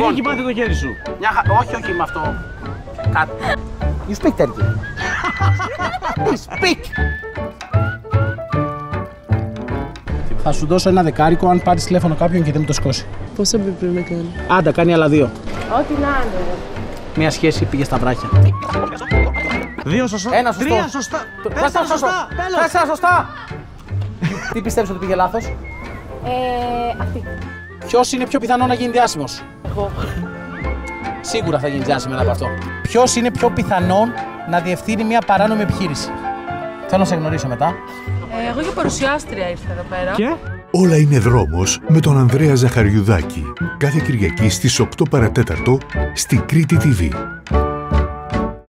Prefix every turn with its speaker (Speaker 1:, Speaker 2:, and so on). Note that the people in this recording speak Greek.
Speaker 1: Τι έχει πάθει το χέρι σου;
Speaker 2: Μια χα... Όχι, όχι με αυτό. Κάτι. You speak Turkish. You speak. Θα σου δώσω ένα δεκάρικο αν πάρεις τηλέφωνο κάποιον και δεν μου το σηκώσει.
Speaker 3: Πόσα μπει πρέπει να κάνει.
Speaker 2: Άντα, κάνει άλλα δύο.
Speaker 3: Ό,τι να είναι.
Speaker 2: Μια σχέση πήγε στα βράχια.
Speaker 1: Δύο σωστά.
Speaker 2: Ένα σωστό.
Speaker 1: Τρία σωστά. Τέσσερα
Speaker 2: Τέσσερα
Speaker 1: σωστά. Τέλος.
Speaker 2: Τέσσερα σωστά. Τι πιστεύεις ότι πήγε λάθος,
Speaker 3: Ε, αυτή.
Speaker 2: Ποιος είναι πιο πιθανό να γίνει διάσημος;
Speaker 3: Εγώ.
Speaker 2: Σίγουρα θα γίνει διάσημο μετά από αυτό. Ποιος είναι πιο πιθανόν να διευθύνει μια παράνομη επιχείρηση; Θέλω να σε γνωρίσω μετά.
Speaker 3: Ε, εγώ για παρουσιάστρια ήρθα εδώ πέρα.
Speaker 1: Και;
Speaker 4: Όλα είναι δρόμος με τον Ανδρέα Ζαχαριουδάκη. Κάθε Κυριακή στις 8 παρατέταρτο στην Κρήτη TV.